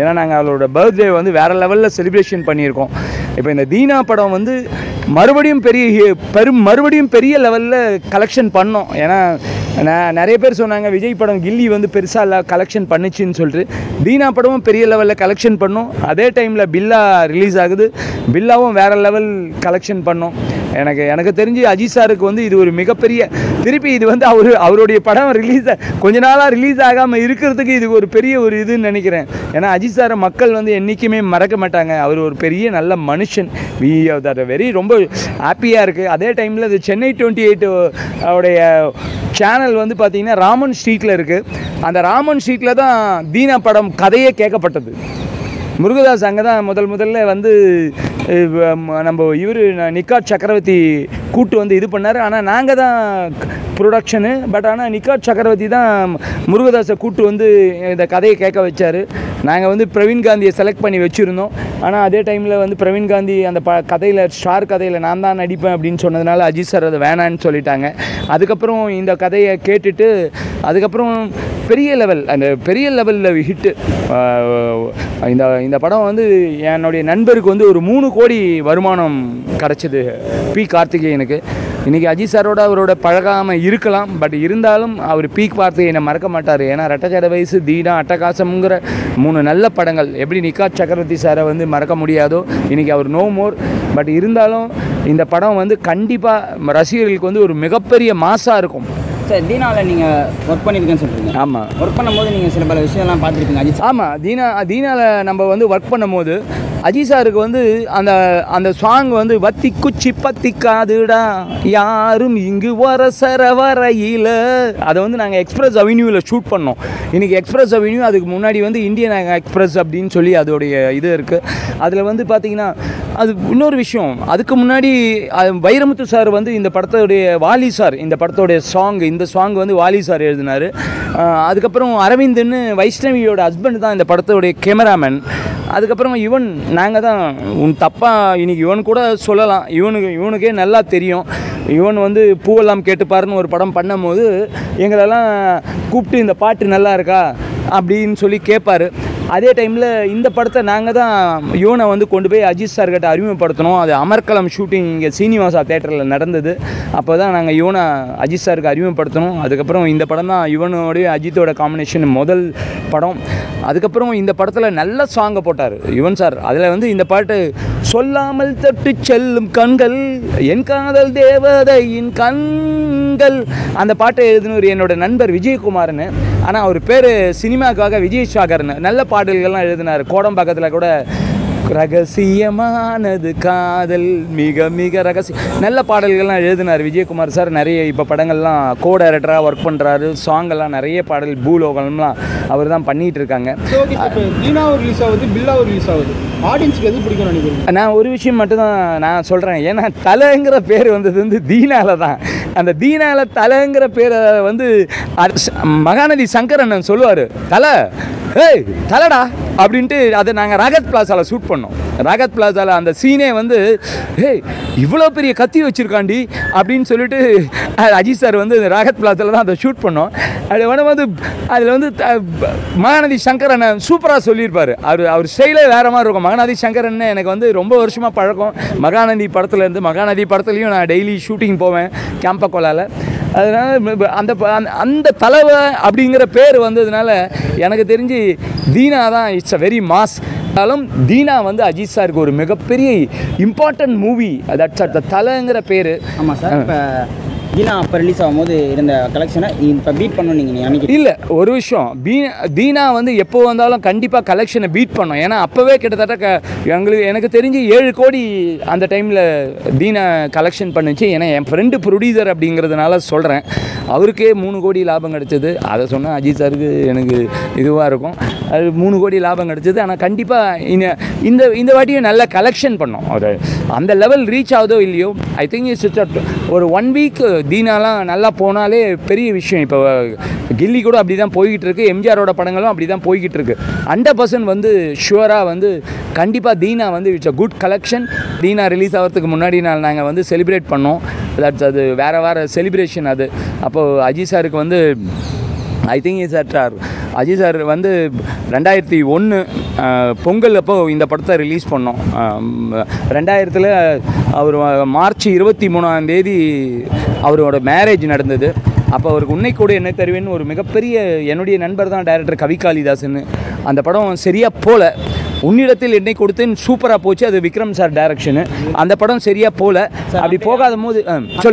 ஏன்னா நாங்கள் அவளோட பர்த்டே வந்து வேறு லெவலில் செலிப்ரேஷன் பண்ணியிருக்கோம். இப்போ இந்த தீனா படம் வந்து மறுபடியும் பெரிய பெரும் மறுபடியும் பெரிய லெவலில் கலெக்ஷன் பண்ணோம். ஏன்னா நிறைய பேர் சொன்னாங்க விஜய் படம் கில்லி வந்து பெருசாக இல்லை கலெக்ஷன் பண்ணுச்சுன்னு சொல்லிட்டு. தீனா படமும் பெரிய லெவலில் கலெக்ஷன் பண்ணோம். அதே டைமில் பில்லா ரிலீஸ் ஆகுது. பில்லாவும் வேறு லெவல் கலெக்ஷன் பண்ணோம். எனக்கு எனக்கு தெரிஞ்சு அஜித் சாருக்கு வந்து இது ஒரு மிகப்பெரிய திருப்பி இது வந்து அவர் அவருடைய படம் ரிலீஸ் கொஞ்ச நாளாக ரிலீஸ் ஆகாமல் இருக்கிறதுக்கு இது ஒரு பெரிய ஒரு இதுன்னு நினைக்கிறேன். ஏன்னா அஜித் சாரை மக்கள் வந்து என்றைக்குமே மறக்க மாட்டாங்க. அவர் ஒரு பெரிய நல்ல மனுஷன். வி தட் வெரி ரொம்ப ஹாப்பியாக இருக்குது அதே டைமில் இது சென்னை டுவெண்ட்டி எயிட் உடைய சேனல் வந்து பார்த்திங்கன்னா ராமன் ஸ்ட்ரீட்டில் இருக்குது அந்த ராமன் ஸ்ட்ரீட்டில் தான் தீனா படம் கதையே கேட்கப்பட்டது. முருகதாஸ் அங்கே தான் முதல் முதல்ல வந்து நம்ம இவர் நிக்காட் சக்கரவர்த்தி கூட்டு வந்து இது பண்ணார். ஆனால் நாங்கள் தான் ப்ரொடக்ஷனு பட் ஆனால் நிக்காட் சக்கரவர்த்தி தான் முருகதாஸை கூட்டு வந்து இந்த கதையை கேட்க வச்சார். நாங்கள் வந்து பிரவீன் காந்தியை செலக்ட் பண்ணி வச்சுருந்தோம். ஆனால் அதே டைமில் வந்து பிரவீன் காந்தி அந்த ப கதையில் ஸ்டார் கதையில் நான் தான் நடிப்பேன் அப்படின்னு சொன்னதுனால அஜித் சார் அதை வேணான்னு சொல்லிட்டாங்க. அதுக்கப்புறம் இந்த கதையை கேட்டுட்டு அதுக்கப்புறம் பெரிய லெவல் அந்த பெரிய லெவலில் ஹிட்டு இந்த இந்த படம் வந்து என்னுடைய நண்பருக்கு வந்து ஒரு மூணு கோடி வருமானம் கிடச்சிது பி. கார்த்திகேயனுக்கு. இன்றைக்கி அஜித் சாரோட அவரோட பழகாமல் இருக்கலாம் பட் இருந்தாலும் அவர் பீக் என்னை மறக்க மாட்டார். ஏன்னா ரெட்டச்சட வயசு தீனா அட்டகாசம்ங்கிற மூணு நல்ல படங்கள். எப்படி நிக்கா சக்கரவர்த்தி சாரை வந்து மறக்க முடியாதோ இன்றைக்கி அவர் நோ மோர் பட் இருந்தாலும் இந்த படம் வந்து கண்டிப்பாக ரசிகர்களுக்கு வந்து ஒரு மிகப்பெரிய மாசாக இருக்கும். சார் தீனாவில் நீங்கள் ஒர்க் பண்ணியிருக்கேன்னு சொல்கிறீங்க ஆமாம் ஒர்க் பண்ணும்போது நீங்கள் சில பல விஷயம்லாம் பார்த்துருப்பீங்க அஜித் ஆமாம் தீனா தீனாவில் நம்ம வந்து ஒர்க் பண்ணும்போது அஜித் சாருக்கு வந்து அந்த அந்த சாங் வந்து வத்தி குச்சி பத்திக்காதுடா யாரும் இங்கு வர சர வரையில. அதை வந்து நாங்கள் எக்ஸ்பிரஸ் அவென்யூவில் ஷூட் பண்ணோம். இன்றைக்கி எக்ஸ்பிரஸ் அவென்யூ அதுக்கு முன்னாடி வந்து இந்தியன் எக்ஸ்பிரஸ் அப்படின்னு சொல்லி அதோடைய இது இருக்குது அதில் வந்து பார்த்திங்கன்னா அது இன்னொரு விஷயம். அதுக்கு முன்னாடி வைரமுத்து சார் வந்து இந்த படத்தோடைய வாலி சார் இந்த படத்தோடைய சாங் இந்த சாங் வந்து வாலி சார் எழுதினார். அதுக்கப்புறம் அரவிந்த்னு வைஷ்ணவியோட ஹஸ்பண்ட் தான் இந்த படத்தோடைய கேமராமேன் அதுக்கப்புறம் இவன் நாங்கள் தான் உன் தப்பாக இன்றைக்கி இவன் கூட சொல்லலாம். இவனுக்கு இவனுக்கே நல்லா தெரியும். இவன் வந்து பூவெல்லாம் கேட்டுப்பாருன்னு ஒரு படம் பண்ணும்போது எங்களெல்லாம் கூப்பிட்டு இந்த பாட்டு நல்லா இருக்கா? அப்படின்னு சொல்லி கேட்பாரு அதே டைமில் இந்த படத்தை நாங்கள் தான் யுவனை வந்து கொண்டு போய் அஜித் சார்கிட்ட அறிமுகப்படுத்தணும் அது அமர்கலம் ஷூட்டிங் இங்கே சீனிவாசா தேட்டரில் நடந்தது. அப்போ தான் நாங்கள் யுவனை அஜித் சாருக்கு அறிமுகப்படுத்தணும் அதுக்கப்புறம் இந்த படம் தான் யுவனோடைய அஜித்தோட காம்பினேஷன் முதல் படம். அதுக்கப்புறம் இந்த படத்தில் நல்ல சாங்கை போட்டார் யுவன் சார் அதில் வந்து இந்த பாட்டு சொல்லாமல் தட்டு செல்லும் கண்கள் என் காதல் தேவதையின் கண்கள். அந்த பாட்டை எழுதினவர் என்னோட நண்பர் விஜயகுமார்னு. ஆனால் அவர் பேர் சினிமாக்காக விஜய் சாகர்னு நல்ல பாடல்கள்லாம் எழுதினார். கோடம்பாக்கத்தில் கூட ரகசியமானது காதல். மிக மிக ரகசிய நல்ல பாடல்கள்லாம் எழுதினார் விஜயகுமார் சார். நிறைய இப்போ படங்கள்லாம் கோ டைரக்டராக ஒர்க் பண்ணுறாரு சாங்கெல்லாம் நிறைய பாடல் பூலோகம்லாம் அவர் தான் பண்ணிகிட்டு இருக்காங்க ரிலீஸ் ஆகுது பில்லாவும் ரிலீஸ் ஆகுது. ஆடியன்ஸ்க்கு எது நினைக்கிறீங்க? நான் ஒரு விஷயம் மட்டும்தான் நான் சொல்கிறேன் ஏன்னா தலைங்கிற பேர் வந்தது வந்து தீனால தான். அந்த தீனால தலைங்கிற பேரை வந்து மகாநதி சங்கரன் சொல்லுவார். தலை ஏய் தலடா. அப்படின்ட்டு அதை நாங்கள் ராகத் பிளாசாவில் ஷூட் பண்ணோம். ராகத் பிளாசாவில் அந்த சீனே வந்து ஏய் இவ்வளோ பெரிய கத்தி வச்சுருக்காண்டி அப்படின்னு சொல்லிட்டு அஜித் சார் வந்து ராகத் பிளாசாவில் தான் அதை ஷூட் பண்ணோம். அது உடனே வந்து அதில் வந்து த- மகாநதி சங்கரன் சூப்பராக சொல்லியிருப்பார். அவர் அவர் ஸ்டைலே வேறு மாதிரி இருக்கும். மகாநதி சங்கரன் எனக்கு வந்து ரொம்ப வருஷமாக பழக்கம். மகாநதி படத்துலேருந்து மகாநதி படத்துலையும் நான் டெய்லி ஷூட்டிங் போவேன். கேம்பக்கோலாவில் அதனால் அந்த- அந்த தலைவை அப்படிங்கிற பேர் வந்ததுனால எனக்கு தெரிஞ்சு தீனா தான் இட்ஸ் அ வெரி மாஸ் இருந்தாலும் தீனா வந்து அஜித் சாருக்கு ஒரு மிகப்பெரிய important movie that's at the தலைங்கிற பேர். ஆமாம் சார் இப்போ தீனா அப்போ ரிலீஸ் ஆகும்போது இருந்த கலெக்ஷனை இப்போ பீட் பண்ணணும் நீங்கள் நினைக்கிறீங்க? இல்லை ஒரு விஷயம். பீ தீனா வந்து எப்போ வந்தாலும் கண்டிப்பாக கலெக்ஷனை பீட் பண்ணோம். ஏன்னா அப்போவே கிட்டத்தட்ட க எங்களுக்கு எனக்கு தெரிஞ்சு ஏழு கோடி அந்த டைமில் தீனா கலெக்ஷன் பண்ணுச்சு. ஏன்னா என் ஃப்ரெண்டு ப்ரொடியூசர் அப்படிங்கிறதுனால சொல்கிறேன் அவருக்கே மூணு கோடி லாபம் கிடச்சிது. அதை சொன்னால் அஜித் சாருக்கு எனக்கு இதுவாக இருக்கும். அது மூணு கோடி லாபம் கிடச்சிது. ஆனால் கண்டிப்பாக இந்த இந்த இந்த வாட்டியும் நல்ல கலெக்ஷன் பண்ணோம். அது அந்த லெவல் ரீச் ஆகுதோ இல்லையோ ஐ திங்க் இட்ஸ் ஒரு ஒன் வீக் தீனாலாம் நல்லா போனாலே பெரிய விஷயம். இப்போ கில்லி கூட அப்படி தான் போய்கிட்டு இருக்கு. எம்ஜிஆரோட படங்களும் அப்படி தான் போய்கிட்டு இருக்கு. ஹண்ட்ரட் பர்சன்ட் வந்து ஷுவராக வந்து கண்டிப்பாக தீனா வந்து it's a good collection Dheena release ஆகிறதுக்கு முன்னாடி நாள் நாங்கள் வந்து செலிப்ரேட் பண்ணோம். தட்ஸ் அது வேறு வேறு செலிப்ரேஷன் அது. அப்போது அஜித் சாருக்கு வந்து I think is at Ajith sir வந்து ரெண்டாயிரத்தி ஒன்று பொங்கல் அப்போ இந்த படத்தை ரிலீஸ் பண்ணோம். ரெண்டாயிரத்தில் அவர் மார்ச் இருபத்தி மூணாம் தேதி அவரோட மேரேஜ் நடந்தது. அப்போ அவருக்கு உன்னை கூட என்ன தருவேன்னு ஒரு மிகப்பெரிய என்னுடைய நண்பர் தான் டைரக்டர் கவி காளிதாசன் அந்த படம் சரியாக போல. உன்னிடத்தில் என்னை கொடுத்தேன் சூப்பராக போச்சு. அது விக்ரம் சார் டைரக்ஷனு அந்த படம் சரியாக போல. அப்படி போகாத போது